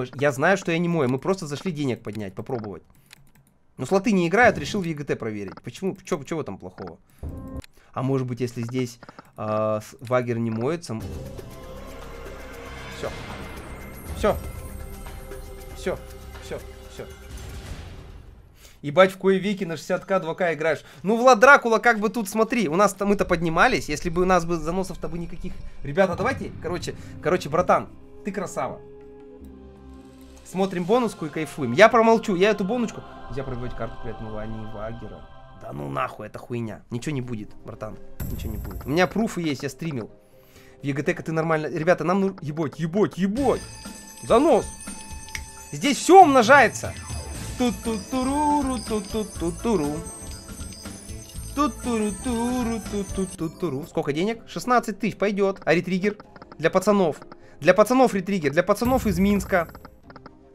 моешь. Я знаю, что я не мой. Мы просто зашли денег поднять, попробовать. Но слоты не играют, решил в ЕГТ проверить. Почему? Чего, чего там плохого? А может быть, если здесь э, вагер не моется... Все. Все. Все. Все. Все. Ебать, в кое веки на 60к 2к играешь. Ну, Влад Дракула, как бы тут, смотри, у нас-то мы-то поднимались, если бы у нас бы заносов-то бы никаких... Ребята, давайте, короче, короче, братан, ты красава. Смотрим бонуску и кайфуем. Я промолчу, я эту бонучку... Нельзя пробивать карту при отмывании Вагера. Да ну нахуй, это хуйня. Ничего не будет, братан. Ничего не будет. У меня пруфы есть, я стримил. В ЕГТ ты нормально... Ребята, нам нужно... Ебать, ебать, ебать. Занос. Здесь все умножается. Ту-ту-туру, ту-ту-ту-туру. Ту-туру-туру. Сколько денег? 16 тысяч, пойдет. А ретригер? Для пацанов. Для пацанов ретригер. Для пацанов из Минска.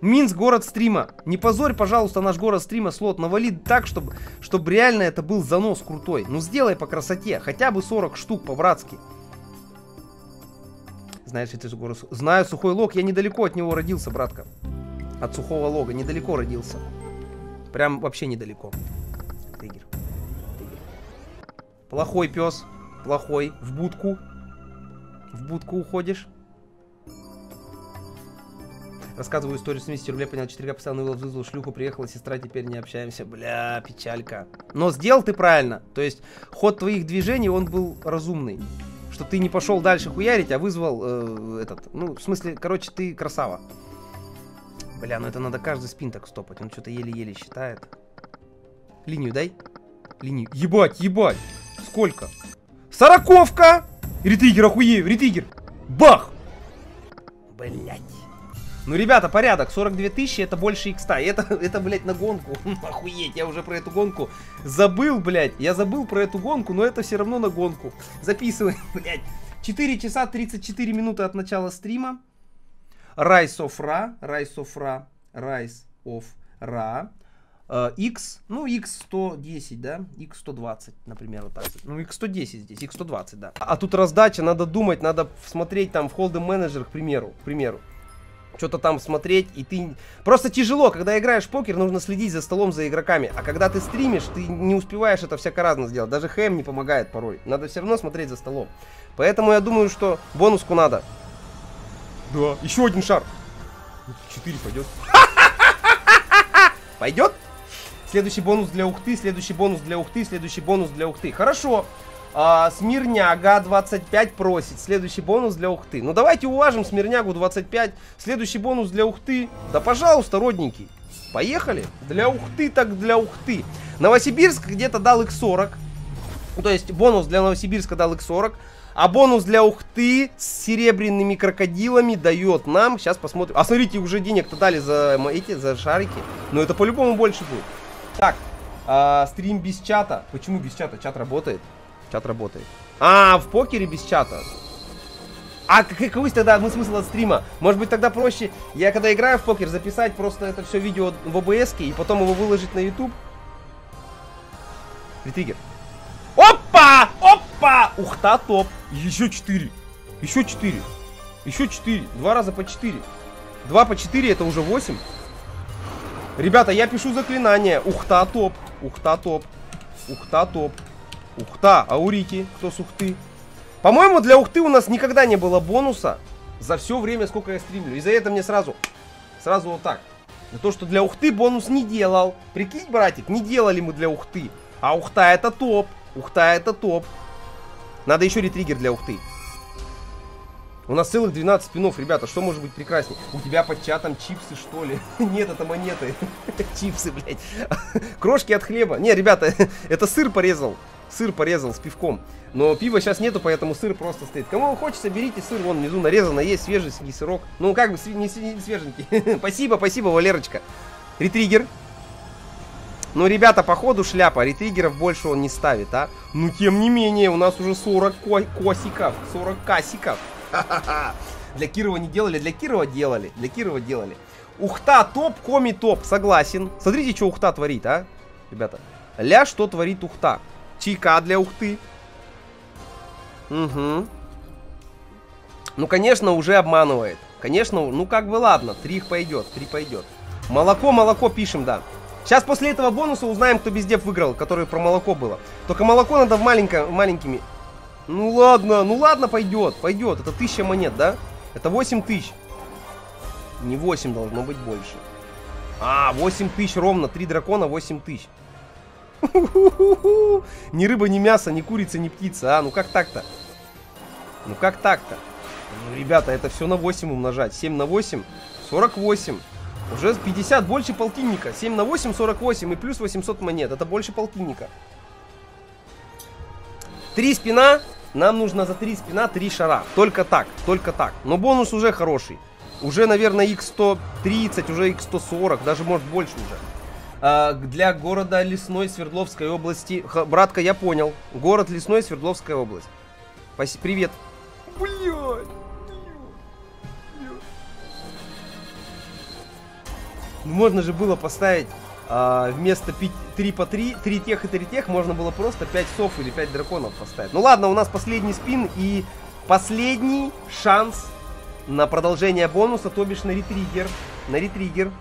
Минск, город стрима. Не позорь, пожалуйста, наш город стрима слот. Навали так, чтобы, чтобы реально это был занос крутой. Ну сделай по красоте. Хотя бы 40 штук по-братски. Знаешь, же город... Знаю сухой лог. Я недалеко от него родился, братка. От сухого лога. Недалеко родился. Прям вообще недалеко. Тигр. Тигр. Плохой пес. Плохой. В будку. В будку уходишь. Рассказываю историю с 70 рублей, понял, 4К постоянно вызвал, вызвал шлюху, приехала сестра, теперь не общаемся. Бля, печалька. Но сделал ты правильно. То есть ход твоих движений, он был разумный. Что ты не пошел дальше хуярить, а вызвал э, этот... Ну, в смысле, короче, ты красава. Бля, ну это надо каждый спин так стопать. Он что-то еле-еле считает. Линию дай. Линию. Ебать, ебать. Сколько? Сороковка! Ретригер, охуею, ретригер. Бах! Блять. Ну, ребята, порядок. 42 тысячи это больше икста. Это, это, блядь, на гонку. Охуеть, я уже про эту гонку забыл, блядь. Я забыл про эту гонку, но это все равно на гонку. Записывай, блядь. 4 часа 34 минуты от начала стрима. Rise of Ra. Rise of Ra. Rise of Ra. Uh, X, ну, X110, да, X120, например, вот так. Ну, X110 здесь, X120, да. А тут раздача, надо думать, надо смотреть там в Hold'em Manager, к примеру, к примеру что-то там смотреть, и ты... Просто тяжело, когда играешь в покер, нужно следить за столом, за игроками. А когда ты стримишь, ты не успеваешь это всяко разно сделать. Даже хэм не помогает порой. Надо все равно смотреть за столом. Поэтому я думаю, что бонуску надо. Да, еще один шар. Четыре пойдет. Пойдет? Следующий бонус для ухты, следующий бонус для ухты, следующий бонус для ухты. Хорошо. А, Смирняга 25 просит. Следующий бонус для Ухты. Ну давайте уважим Смирнягу 25. Следующий бонус для Ухты. Да пожалуйста, родненький. Поехали. Для Ухты так для Ухты. Новосибирск где-то дал их 40. То есть бонус для Новосибирска дал их 40. А бонус для Ухты с серебряными крокодилами дает нам. Сейчас посмотрим. А смотрите, уже денег-то дали за эти, за шарики. Но это по-любому больше будет. Так, а, стрим без чата. Почему без чата? Чат работает. Чат работает. А, в покере без чата. А какой тогда ну, смысл от стрима? Может быть тогда проще, я когда играю в покер, записать просто это все видео в ОБС и потом его выложить на YouTube? Ретригер. Опа! Опа! Ухта топ. Еще 4. Еще 4. Еще 4. Два раза по 4. Два по 4 это уже 8. Ребята, я пишу заклинание. Ухта топ. Ухта топ. Ухта топ. Ухта, Аурики, кто с Ухты? По-моему, для Ухты у нас никогда не было бонуса за все время, сколько я стримлю. И за это мне сразу, сразу вот так. За то, что для Ухты бонус не делал. Прикинь, братик, не делали мы для Ухты. А Ухта это топ. Ухта это топ. Надо еще ретригер для Ухты. У нас целых 12 спинов, ребята, что может быть прекраснее? У тебя под чатом чипсы, что ли? Нет, это монеты. Чипсы, блядь. Крошки от хлеба. Не, ребята, это сыр порезал сыр порезал с пивком. Но пива сейчас нету, поэтому сыр просто стоит. Кому хочется, берите сыр, вон внизу нарезано, есть свежий сырок. Ну, как бы, не, не свеженький. спасибо, спасибо, Валерочка. Ретригер. Ну, ребята, походу шляпа, ретригеров больше он не ставит, а? Ну, тем не менее, у нас уже 40 ко косиков, 40 касиков. Для Кирова не делали, для Кирова делали, для Кирова делали. Ухта топ, коми топ, согласен. Смотрите, что Ухта творит, а, ребята. Ля, что творит Ухта. Чайка для ухты. Угу. Ну, конечно, уже обманывает. Конечно, ну как бы ладно, три их пойдет, три пойдет. Молоко, молоко пишем, да. Сейчас после этого бонуса узнаем, кто без деп выиграл, который про молоко было. Только молоко надо в маленько, маленькими. Ну ладно, ну ладно, пойдет, пойдет. Это тысяча монет, да? Это 8 тысяч. Не 8 должно быть больше. А, 8 тысяч ровно. 3 дракона, 8 тысяч. Ни рыба, ни мясо, ни курица, ни птица. А, ну как так-то? Ну как так-то? Ну, ребята, это все на 8 умножать. 7 на 8, 48. Уже 50, больше полтинника. 7 на 8, 48 и плюс 800 монет. Это больше полтинника. Три спина. Нам нужно за три спина три шара. Только так, только так. Но бонус уже хороший. Уже, наверное, x130, уже x140, даже может больше уже. А, для города Лесной Свердловской области. Х, братка, я понял. Город Лесной Свердловская область. Спасибо. Привет. Блядь. Ну, можно же было поставить а, вместо 5, 3 по 3, 3 тех и 3 тех, можно было просто 5 сов или 5 драконов поставить. Ну ладно, у нас последний спин и последний шанс на продолжение бонуса, то бишь на ретригер. На ретригер.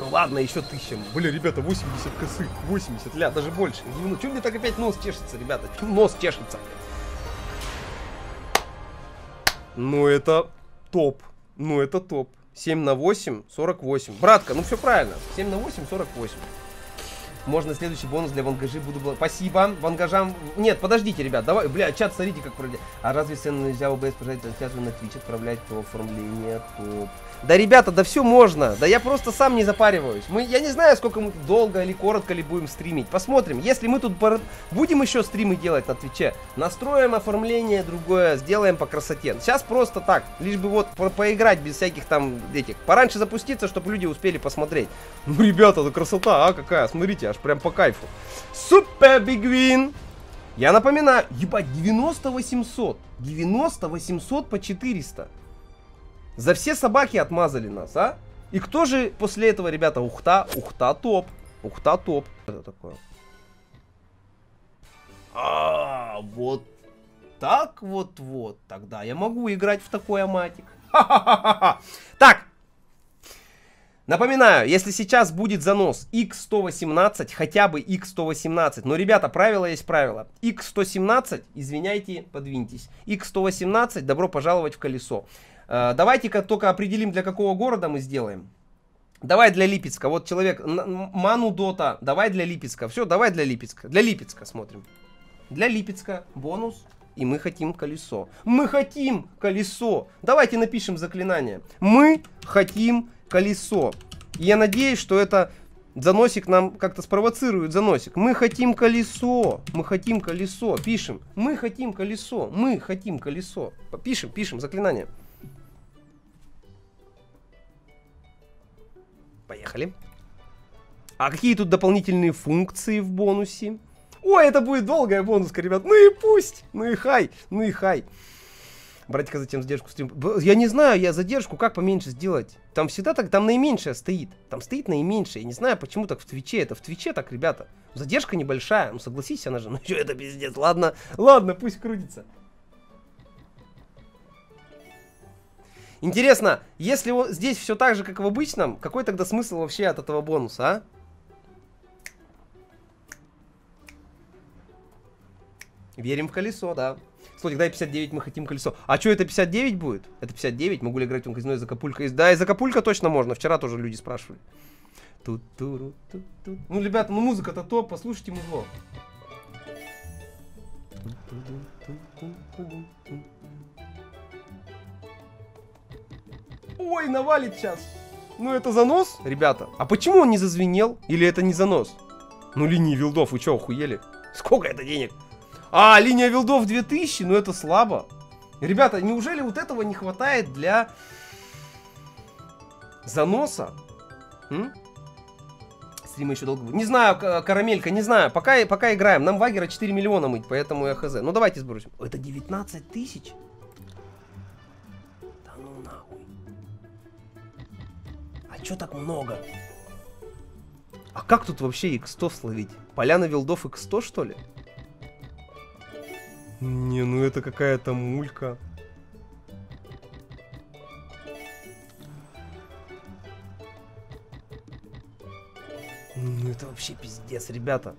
Ну ладно, еще тысяча. Блин, ребята, 80 косы. 80, ля, даже больше. Ну, что мне так опять нос чешется, ребята? Чё нос чешется? Ну это топ. Ну это топ. 7 на 8, 48. Братка, ну все правильно. 7 на 8, 48. Можно следующий бонус для вангажи буду... Спасибо, вангажам... Нет, подождите, ребят, давай... Бля, чат, смотрите, как пройдет. А разве сцену нельзя ОБС пожать трансляцию на Twitch, отправлять по оформлению? Топ. Да, ребята, да все можно. Да я просто сам не запариваюсь. Мы, я не знаю, сколько мы долго или коротко ли будем стримить. Посмотрим. Если мы тут пор... будем еще стримы делать на Твиче, настроим оформление другое, сделаем по красоте. Сейчас просто так, лишь бы вот по поиграть без всяких там этих. Пораньше запуститься, чтобы люди успели посмотреть. Ну, ребята, это красота, а какая. Смотрите, аж прям по кайфу. Супер бигвин. Я напоминаю, ебать, 90 800. 90 800 по 400. За все собаки отмазали нас, а? И кто же после этого, ребята, ухта, ухта топ. Ухта топ. Это такое. А, вот так вот-вот. Тогда я могу играть в такой аматик. Так. Напоминаю, если сейчас будет занос x118, хотя бы x118, но, ребята, правило есть правило. x117, извиняйте, подвиньтесь. x118, добро пожаловать в колесо. Э, давайте-ка только определим, для какого города мы сделаем. Давай для Липецка. Вот человек, Ману Дота, давай для Липецка. Все, давай для Липецка. Для Липецка смотрим. Для Липецка бонус. И мы хотим колесо. Мы хотим колесо. Давайте напишем заклинание. Мы хотим колесо. И я надеюсь, что это заносик нам как-то спровоцирует заносик. Мы хотим колесо. Мы хотим колесо. Пишем. Мы хотим колесо. Мы хотим колесо. Пишем, пишем заклинание. Поехали. А какие тут дополнительные функции в бонусе? Ой, это будет долгая бонуска, ребят. Ну и пусть. Ну и хай. Ну и хай. Братья, затем задержку стрим. Я не знаю, я задержку как поменьше сделать. Там всегда так, там наименьшая стоит. Там стоит наименьшая. Я не знаю, почему так в Твиче. Это в Твиче так, ребята. Задержка небольшая. Ну согласись, она же. Ну что это пиздец. Ладно, ладно, пусть крутится. Интересно, если вот здесь все так же, как в обычном, какой тогда смысл вообще от этого бонуса, а? Верим в колесо, да. Слушай, дай 59, мы хотим колесо. А что, это 59 будет? Это 59? Могу ли играть в казино из Акапулька? Да, из Акапулька точно можно. Вчера тоже люди спрашивали. Тут, туру, тут, тут. Ну, ребята, ну музыка-то топ, послушайте музло. Ой, навалит сейчас. Ну это занос, ребята. А почему он не зазвенел? Или это не занос? Ну линии вилдов, вы что, охуели? Сколько это денег? А, линия вилдов 2000? Ну это слабо. Ребята, неужели вот этого не хватает для заноса? М? Стримы еще долго будет. Не знаю, карамелька, не знаю. Пока, пока играем. Нам вагера 4 миллиона мыть, поэтому я хз. Ну давайте сбросим. Это 19 тысяч? А чё так много? А как тут вообще X100 словить? Поляна Вилдов X100 что ли? Не, ну это какая-то мулька. Ну это вообще пиздец, ребята.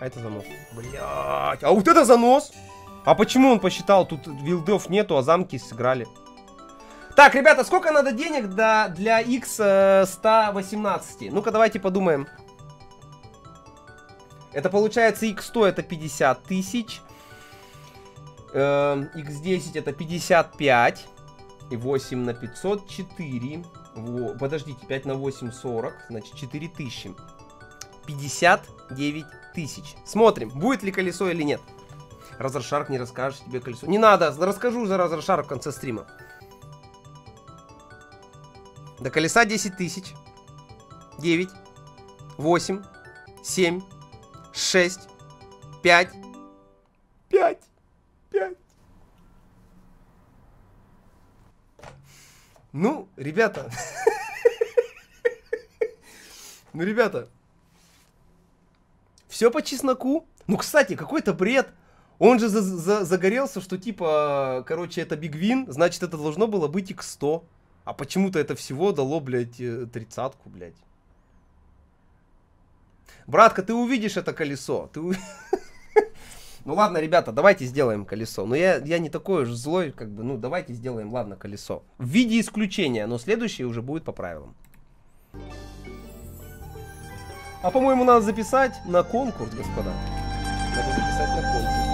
А это занос. Блять, а вот это занос! А почему он посчитал, тут вилдов нету, а замки сыграли? Так, ребята, сколько надо денег до, для X118? Э, Ну-ка, давайте подумаем. Это получается X100 это 50 тысяч. X10 эм, это 55. И 8 на 500 4. Во, подождите, 5 на 8 40. Значит 4 тысячи. 59 тысяч. Смотрим, будет ли колесо или нет. Разрошарк не расскажешь тебе колесо. Не надо, расскажу за Разрошарк в конце стрима. До колеса 10 тысяч. 9, 8, 7, 6, 5, 5, 5. Ну, ребята. Ну, ребята. Все по чесноку. Ну, кстати, какой-то бред. Он же за за загорелся, что типа, короче, это Биг Вин, значит, это должно было быть X100. А почему-то это всего дало, блядь, э, тридцатку, блядь. Братка, ты увидишь это колесо. Ты... ну ладно, ребята, давайте сделаем колесо. Но я, я не такой уж злой, как бы, ну давайте сделаем, ладно, колесо. В виде исключения, но следующее уже будет по правилам. А по-моему, надо записать на конкурс, господа. Надо записать на конкурс.